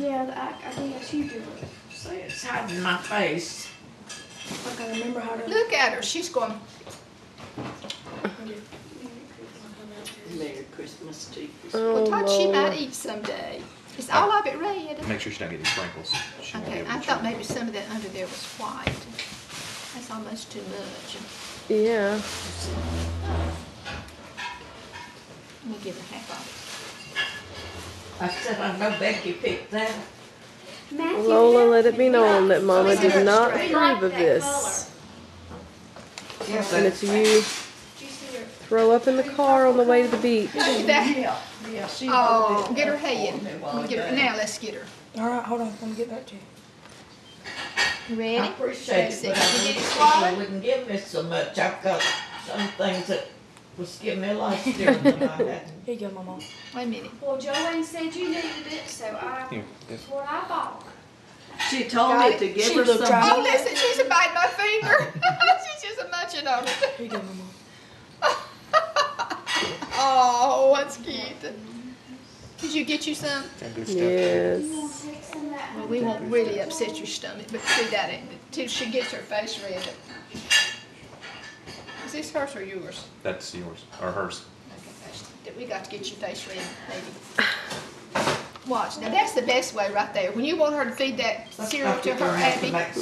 Yeah, I, I guess you do it. See, it's hiding my face. I gotta remember how to. Look at her, she's going, Merry Christmas to you. Oh, well, Oh, Todd, she might eat someday. Is all of it red? Make sure she's not getting sprinkles. She won't be Okay, able I thought chew. maybe some of that under there was white. That's almost too much. Yeah. Let me give her half of I said, I know Becky picked that. Matthew, Lola, let it be known that Mama did not her We straight. like approve of this. Yes, And it's you Did you see her? throw up in the car on the way to the beach. Yeah, yeah, she. Oh, get her for head. me while get her, now let's get her. All right, hold on. Let me get that to you. You I appreciate it, but I wish get people wouldn't give me so much. I've got some things that was giving me last year that I hadn't. Here you go, Mama. Wait a minute. Well, Joanne said you needed it, so I, Here, this- that's what I bought. She told Got me it? to give She her some. Oh, listen, she's a biting my finger. She's just a munching on it. Here you go, Mama. Oh, that's cute. Did you get you some? that good stuff. Yes. You want to take some of that? Well, we won't really upset your stomach, but see that, till she gets her face red. Is this hers or yours? That's yours, or hers. Okay, that's- We got to get your face red, baby. Watch, now that's the best way right there. When you want her to feed that cereal to to her, have Abby, make.